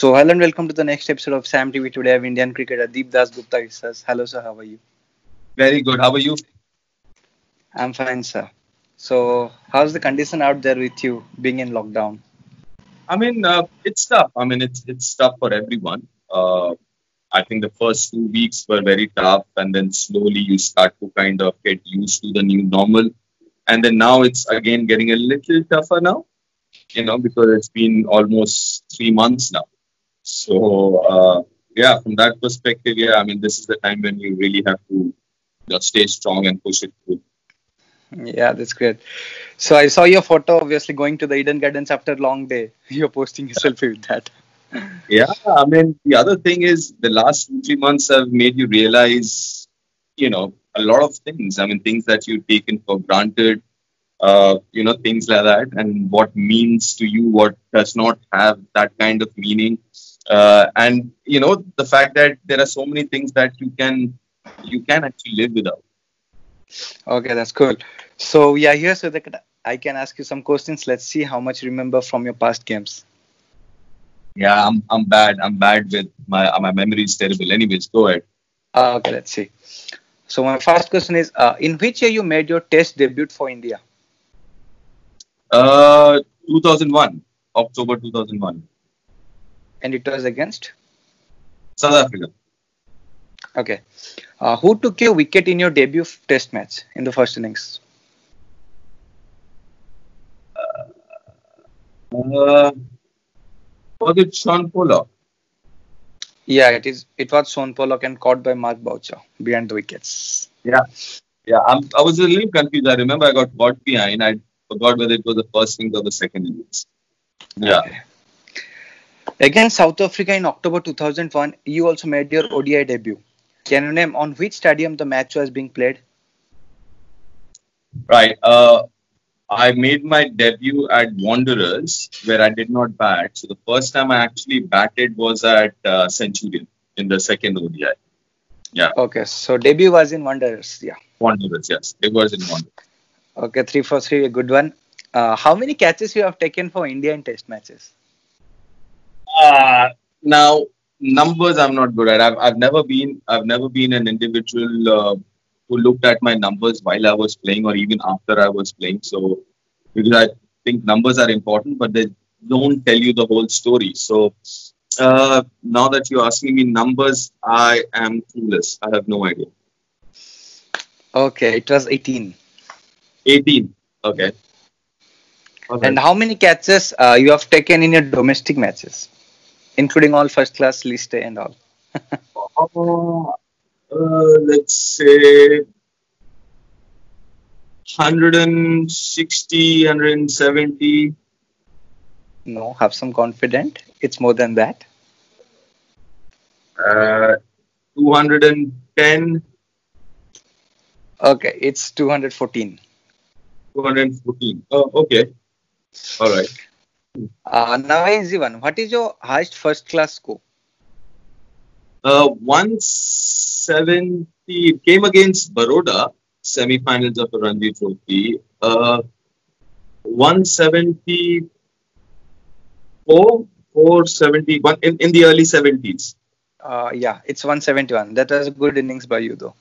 So, hello and welcome to the next episode of Sam TV. Today, I have Indian cricketer Deep Dasgupta with us. Hello, sir. How are you? Very good. How are you? I'm fine, sir. So, how's the condition out there with you being in lockdown? I mean, uh, it's tough. I mean, it's it's tough for everyone. Uh, I think the first two weeks were very tough, and then slowly you start to kind of get used to the new normal, and then now it's again getting a little tougher now. You know, because it's been almost three months now. So uh, yeah, from that perspective, yeah, I mean, this is the time when you really have to know, stay strong and push it through. Yeah, that's great. So I saw your photo, obviously going to the Eden Gardens after a long day. You're posting a selfie with that. Yeah, I mean, the other thing is the last two, three months have made you realize, you know, a lot of things. I mean, things that you've taken for granted, uh, you know, things like that, and what means to you, what does not have that kind of meaning. Uh, and you know the fact that there are so many things that you can you can actually live without Okay, that's cool. So yeah, here so that I can ask you some questions. Let's see how much you remember from your past games. yeah i'm i'm bad i'm bad with my my memory is terrible anyways go ahead Uh, okay, let's see. So my first question is, uh, in which year you made your Test debut for India? Uh 2001 october 2001 And it was against? south africa Okay. Uh, who took your wicket in your debut Test match in the first innings? uh, was it sean pollock Yeah, it is. It was Sean Pollock and caught by Mark Boucher behind the wickets. Yeah, yeah. I'm, I was a little confused. I remember I got caught behind. I forgot whether it was the first innings or the second innings. Yeah. Okay. Against South Africa in October 2001, you also made your ODI debut. Can you name on which stadium the match was being played? Right. Uh, I made my debut at Wanderers, where I did not bat. So the first time I actually batted was at uh, Centurion in the second ODI. Yeah, Okay, so debut was in Wanderers. Yeah. Wanderers. Yes, it was in Wanderers. Okay, three for three, a good one. Uh, how many catches you have taken for India in Test matches? Uh, now numbers I'm not good at. I've, I've never been I've never been an individual uh, who looked at my numbers while I was playing or even after I was playing. So because I think numbers are important, but they don't tell you the whole story. So uh, now that you're asking me numbers, I am clueless. I have no idea. Okay, it was 18. 18. Okay. Okay. And how many catches uh, you have taken in your domestic matches, including all first class list A and all? Uh, uh, let's say 160, 170. No, have some confidence. It's more than that. Uh, 210, Okay, it's 214. 214. Oh, okay. All right. Uh, now easy one. What is your highest first class score? Uh, 170 it came against Baroda, semi-finals of the Ranji Trophy. Uh, 174, 471 in, in the early 70s. Uh, yeah, it's 171. That was a good innings by you, though.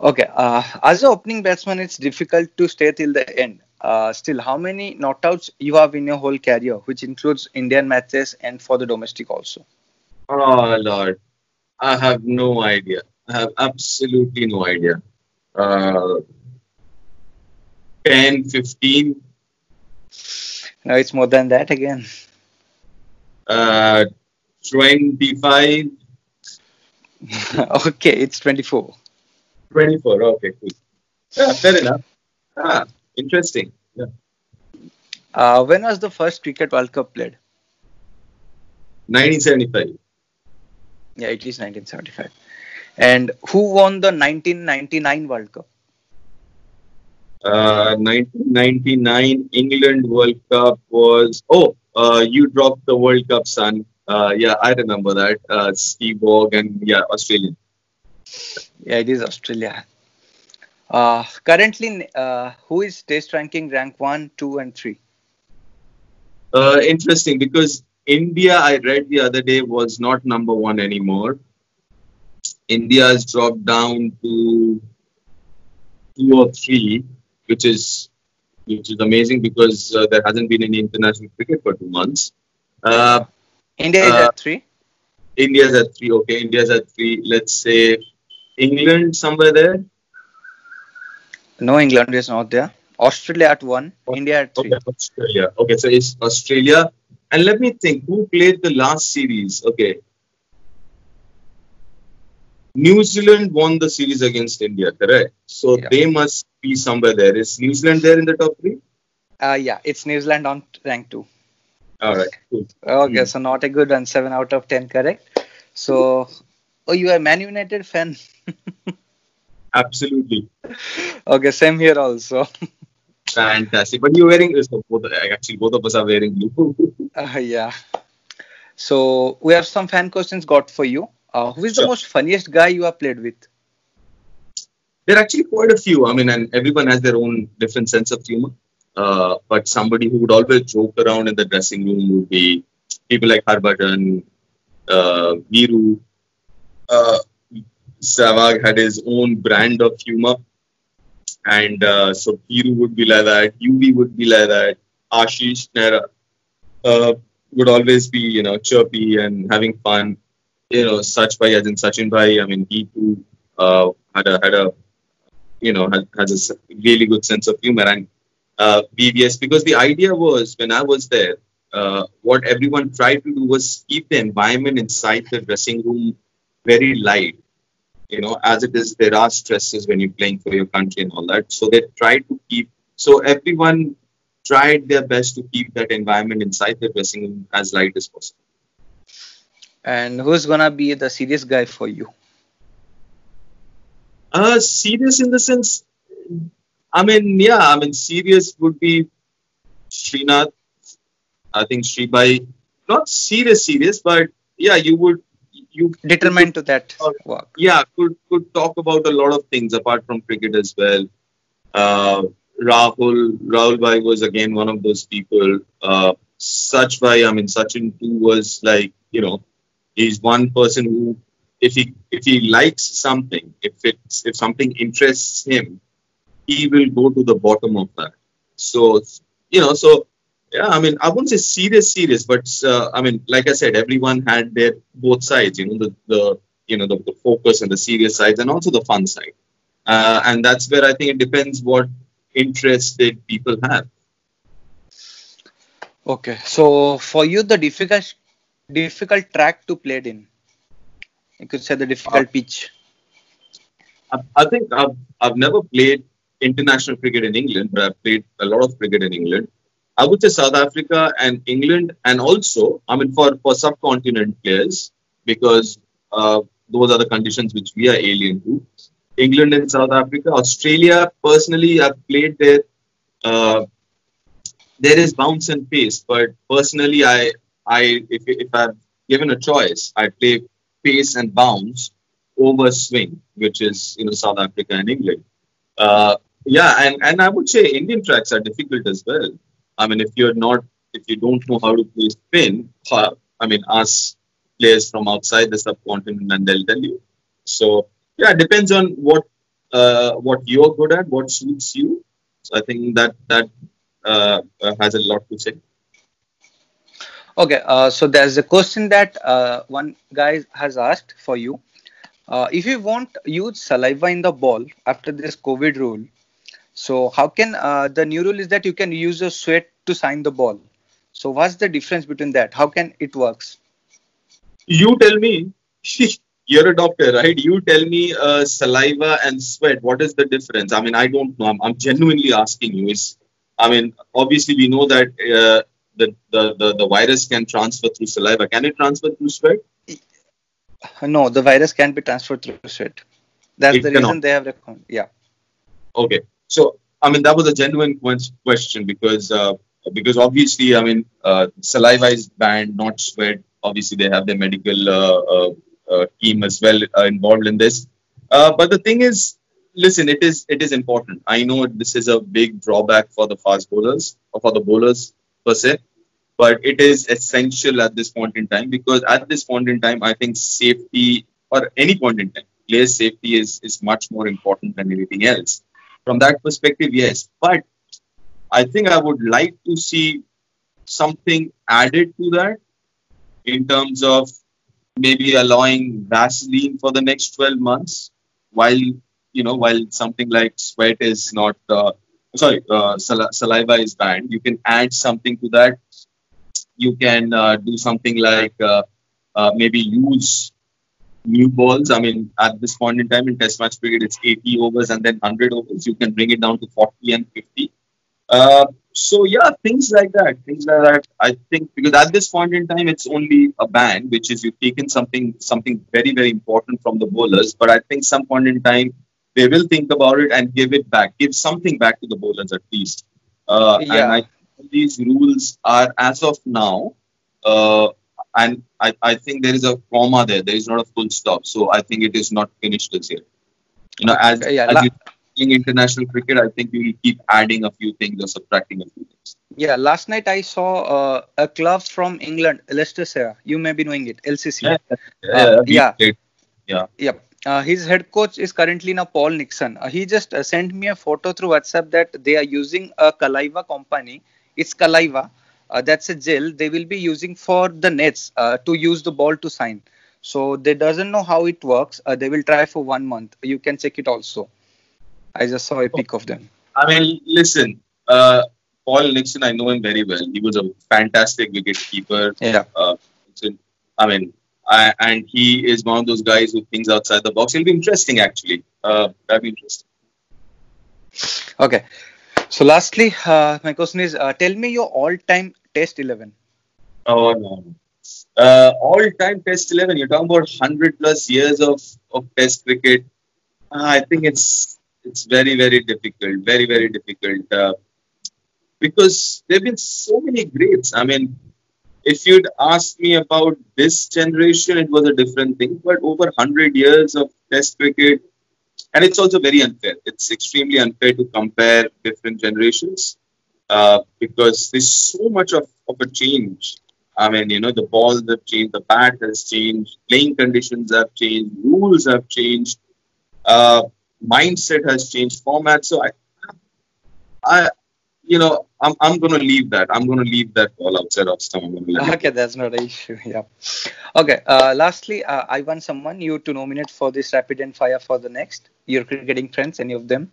Okay, uh, as an opening batsman, it's difficult to stay till the end. Uh, still, how many not outs you have in your whole career, which includes Indian matches and for the domestic also? Oh Lord, I have no idea. I have absolutely no idea. Uh, 10, 15, No, it's more than that again. uh, 25, okay, it's 24. 24. Okay, cool. Yeah, fair enough. Ah, interesting. Yeah. Uh, when was the first Cricket World Cup played? 1975. Yeah, it is 1975. And who won the 1999 World Cup? Uh, 1999 England World Cup was. Oh, uh, you dropped the World Cup, son. Uh, yeah, I remember that. Uh, Steve Waugh and yeah, Australian. Yeah, it is Australia. Uh, currently, uh, who is Test ranking rank one, two, and three? Uh, interesting because India, I read the other day, was not number one anymore. India has dropped down to two or three, which is which is amazing because uh, there hasn't been any international cricket for two months. Uh, India is uh, at three. India's at three. Okay, India's at three. Let's say England somewhere there. No, England is not there. Australia at one. India at three. Okay, Australia. Okay, so it's Australia. And let me think, who played the last series? Okay. New Zealand won the series against India, correct? So Yeah. they must be somewhere there. Is New Zealand there in the top three? Uh, yeah, it's New Zealand on rank two. All right, cool. Okay, Hmm. so not a good one. Seven out of ten, correct? So, oh, you are a Man United fan. Absolutely. okay, same here also. Fantastic. But you're wearing this. Both, actually, both of us are wearing blue. Uh, yeah. So we have some fan questions got for you. Uh, who is the most funniest guy you have played with? there are actually quite a few. I mean, and everyone has their own different sense of humor. Uh, but somebody who would always joke around in the dressing room would be people like Harbhajan, uh, Viru. Uh, Sehwag had his own brand of humor. And uh, so Viru would be like that, UV would be like that, Ashish Nehra uh, would always be, you know, chirpy and having fun. You know, Sach Bhai, as in Sachin Bhai, I mean, he too uh, had a had a you know has, a really good sense of humor and uh, VVS because the idea was when I was there, uh, what everyone tried to do was keep the environment inside the dressing room very light. You know, as it is, there are stresses when you're playing for your country and all that. So they tried to keep. So everyone tried their best to keep that environment inside the dressing room as light as possible. And who's gonna be the serious guy for you? Uh, serious in the sense, I mean, yeah, I mean, serious would be Srinath. I think Shribai, not serious, serious, but yeah, you would, you Determined to that Oh. work. yeah, could could talk about a lot of things apart from cricket as well. Uh, Rahul, Rahul Bhai was again one of those people. Uh, Sach Bhai, I mean, Sachin too was like, you know, he's one person who, if he if he likes something, if it's if something interests him, he will go to the bottom of that. So, you know, so yeah, I mean, I wouldn't say serious, serious, but uh, I mean, like I said, everyone had their both sides. You know, the the you know the, the focus and the serious sides, and also the fun side. Uh, and that's where I think it depends what interested people have. Okay, so for you, the difficult difficult track to play it in. You could say the difficult pitch. I, I think I've I've never played international cricket in England, but I've played a lot of cricket in England. I would say South Africa and England, and also I mean for for subcontinent players because uh, those are the conditions which we are alien to. England and South Africa, Australia. Personally, I've played there. Uh, there is bounce and pace, but personally, I I if if I'm given a choice, I play pace and bounce over swing, which is you know South Africa and England. Uh, yeah, and and I would say Indian tracks are difficult as well. I mean, if you're not if you don't know how to play spin, I mean, ask players from outside the subcontinent and they'll tell you. So yeah, it depends on what uh, what you're good at, what suits you. So I think that that uh, uh, has a lot to say. Okay, uh, so there's a question that uh, one guy has asked for you. Uh, if you won't use saliva in the ball after this COVID rule, so how can uh, the new rule is that you can use your sweat to sign the ball? So what's the difference between that? How can it works? You tell me. You're a doctor, right? You tell me uh, saliva and sweat. What is the difference? I mean, I don't know. I'm, I'm genuinely asking you. Is I mean, obviously we know that uh, the, the the the virus can transfer through saliva. Can it transfer through sweat? No, the virus can't be transferred through sweat. That's It the cannot. reason they have recommended. Yeah. Okay. So, I mean, that was a genuine que- question because uh, because obviously, I mean, uh, saliva is banned, not sweat. Obviously, they have their medical uh, uh, uh, team as well involved in this. But the thing is, listen, it is it is important. I know this is a big drawback for the fast bowlers or for the bowlers per se. but it is essential at this point in time because at this point in time, I think safety or any point in time, player safety is is much more important than anything else. From that perspective, yes, but I think I would like to see something added to that in terms of maybe allowing Vaseline for the next 12 months while you know while something like sweat is not uh, sorry uh, sal- saliva is banned. You can add something to that. You can uh, do something like uh, uh, maybe use new balls. I mean, at this point in time in Test match period, it's 80 overs and then 100 overs. You can bring it down to 40 and 50. Uh, so yeah, things like that. Things like that. I think because at this point in time, it's only a ban, which is you've taken something something very very important from the bowlers. But I think some point in time they will think about it and give it back, give something back to the bowlers at least. Uh, yeah. And I these rules are as of now, uh, and I, I think there is a comma there. There is not a full stop. So I think it is not finished this year. You know, as, yeah, as la- you international cricket, I think you will keep adding a few things or subtracting a few things. Yeah, last night I saw uh, a club from England, Leicestershire. You may be knowing it, LCC. Yeah, uh, yeah, yeah. yeah. Yep. Uh, his head coach is currently now Paul Nixon. Uh, he just uh, sent me a photo through WhatsApp that they are using a Kaliva company it's Kaliva. Uh, that's a gel they will be using for the nets uh, to use the ball to sign. So they doesn't know how it works. Uh, they will try for one month. You can check it also. I just saw a pic of them. I mean, listen, uh, Paul Nixon, I know him very well. He was a fantastic wicket keeper. Yeah. Uh, I mean, I, and he is one of those guys who thinks outside the box. It'll be interesting, actually. Uh, that'd be interesting. Okay. So, lastly, uh, my question is uh, tell me your all time test 11. Oh, no. Uh, all time test 11, you're talking about 100 plus years of, of test cricket. Uh, I think it's it's very, very difficult. Very, very difficult. Uh, because there have been so many greats. I mean, if you'd asked me about this generation, it was a different thing. But over 100 years of test cricket, and it's also very unfair. It's extremely unfair to compare different generations uh, because there's so much of, of a change. I mean, you know, the balls have changed, the bat has changed, playing conditions have changed, rules have changed, uh, mindset has changed, format. So I, I, you know, I'm, I'm going to leave that. I'm going to leave that all outside of some. Okay, that's not an issue. Yeah. Okay. Uh, lastly, uh, I want someone you to nominate for this rapid and fire for the next. Your cricketing friends, any of them?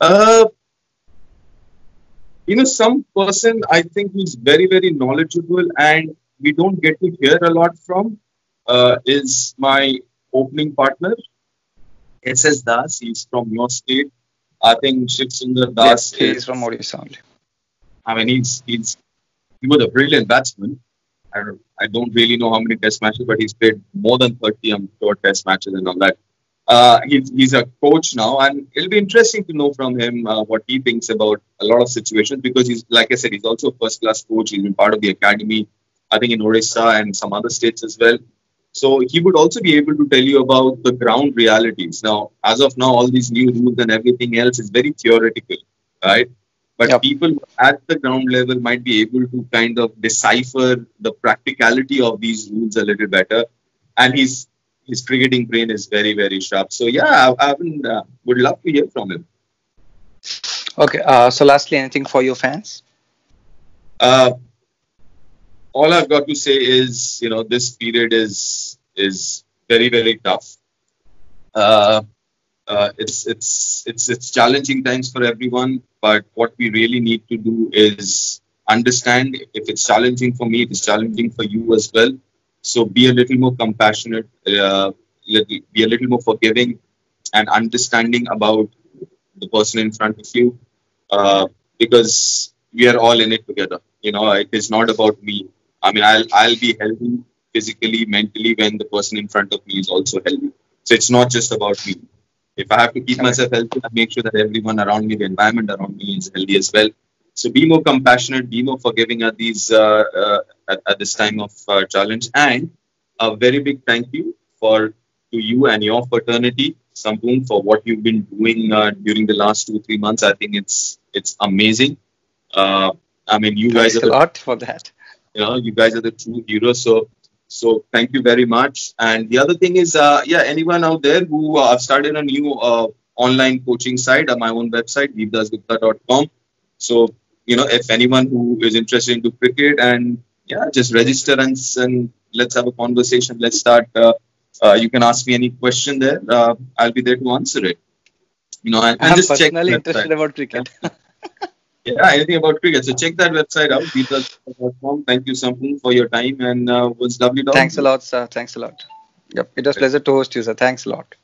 Uh, you know, some person I think who's very, very knowledgeable and we don't get to hear a lot from uh, is my opening partner, SS Das. He's from your state. I think Shiv Sundar Das. Yes, he's from Odisha only. I mean, he's he's he was a brilliant batsman. I don't, I don't really know how many test matches, but he's played more than 30, I'm sure, test matches and all that. Uh, he's, he's a coach now, and it'll be interesting to know from him uh, what he thinks about a lot of situations because he's, like I said, he's also a first class coach. He's been part of the academy, I think, in Odisha and some other states as well. So he would also be able to tell you about the ground realities. Now, as of now, all these new rules and everything else is very theoretical, right? But yep. people at the ground level might be able to kind of decipher the practicality of these rules a little better. And his his cricketing brain is very very sharp. So yeah, I, I uh, would love to hear from him. Okay. Uh, so lastly, anything for your fans? Uh, all I've got to say is, you know, this period is is very very tough. Uh, uh, it's it's it's it's challenging times for everyone. But what we really need to do is understand if it's challenging for me, it is challenging for you as well. So be a little more compassionate, uh, be a little more forgiving, and understanding about the person in front of you, uh, because we are all in it together. You know, it is not about me. I mean, I'll I'll be healthy physically, mentally when the person in front of me is also healthy. So it's not just about me. If I have to keep myself healthy, I make sure that everyone around me, the environment around me, is healthy as well. So be more compassionate, be more forgiving at these uh, uh, at, at, this time of uh, challenge, and a very big thank you for to you and your fraternity, Sampoon, for what you've been doing uh, during the last two three months. I think it's it's amazing. Uh, I mean, you Thanks guys are a lot for that. You know, you guys are the true heroes. So, so thank you very much. And the other thing is, uh, yeah, anyone out there who uh, started a new uh, online coaching site on my own website, deepdasgupta.com. So, you know, if anyone who is interested into cricket and yeah, just register and, and let's have a conversation. Let's start. Uh, uh, you can ask me any question there. Uh, I'll be there to answer it. You know, and, and I'm just check. personally interested about cricket. Yeah, anything about cricket. So check that website out, deepdasgupta.com. Thank you, Sampun, for your time and uh, was lovely talking. Thanks a lot, sir. Thanks a lot. Yep, it was a pleasure to host you, sir. Thanks a lot.